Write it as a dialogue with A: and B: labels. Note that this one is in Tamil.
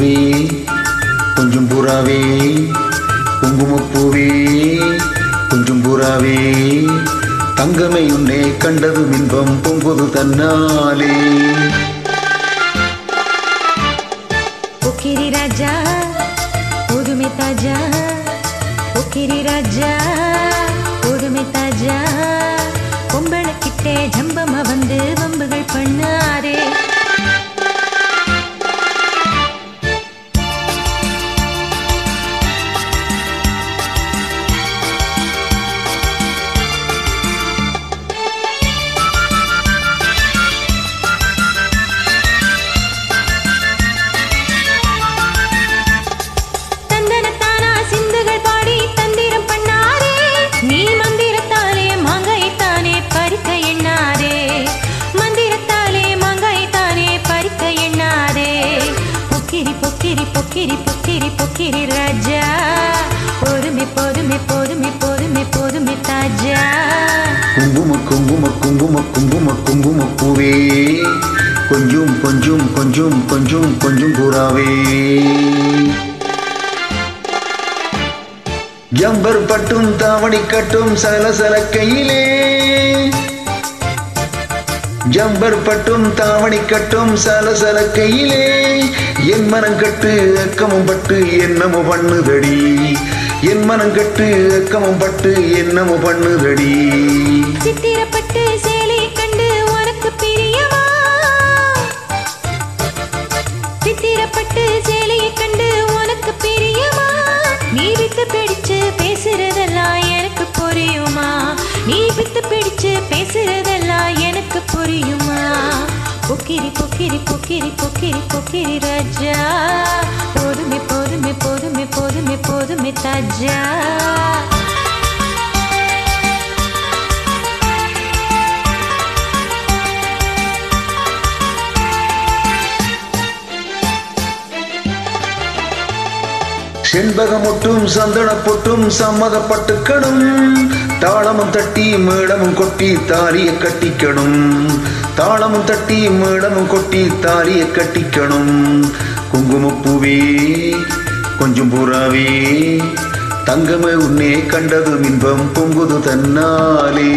A: பூவே கொஞ்சம் புறாவே குங்குமப்பூவே கொஞ்சம் புறாவே தங்கமை உன்னை கண்டது இன்பம் பொங்குது தன்னாலே.
B: ஒக்கிரி ராஜா புதுமை தாஜா. ஒக்கிரி ராஜா புதுமை தாஜா. பொம்பளைக்கிட்டே ஜம்பமா வந்து பொக்கிரி பொக்கிரி பொக்கிரி பொக்கிரி பொக்கிரி ராஜா. பொறுமை பொறுமை பொறுமை பொறுமை பொறுமை தாஜா.
A: குங்கும குங்கும குங்கும குங்கும குங்கும பூவே. கொஞ்சம் கொஞ்சம் கொஞ்சம் கொஞ்சம் கொஞ்சம் புறாவே ஜம்பர் பட்டும் தாவணி கட்டும் சலசல கையிலே. ஜம்பர் பட்டும் தாவணி கட்டும் சல சல கையிலே என் மனம் கட்டு அக்கமும் பட்டு என்னமோ பண்ணுதடி. என் மனம் கட்டு அக்கமும் பட்டு என்னமோ பண்ணுதடி.
B: சித்திரப்பட்டு சேலை கண்டு உனக்கு பிரியமா? சித்திரப்பட்டு சேலை கண்டு உனக்கு பிரியமா? நீ வித்து பிடிச்சு பேசுறதெல்லாம் எனக்கு புரியுமா? நீ வித்து பிடிச்சு பேசுறதெல்லாம் பொக்கிரி பொக்கிரி பொக்கிரி பொக்கிரி பொக்கிரி ராஜா. பொறுமை பொறுமை பொறுமை பொறுமை போதுமே தாஜா.
A: செண்பகமொட்டும் சந்தன பொட்டும் சம்மதப்பட்டுக்கணும். தாளமும் தட்டி மேளமும் கொட்டி தாலிய கட்டிக்கணும். தாளமும் தட்டி மேளமும் கொட்டி தாலியை கட்டிக்கணும். குங்குமப்பூவே கொஞ்சம் புறாவே தங்கமே உன்னே கண்டதும் இன்பம் பொங்குது தன்னாலே.